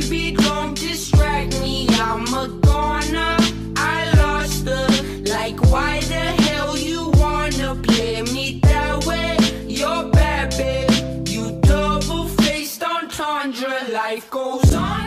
baby, don't distract me. I'm a goner. I lost her. Like, why the hell you wanna play me that way? You're bad, babe. You double faced on tundra. Life goes on.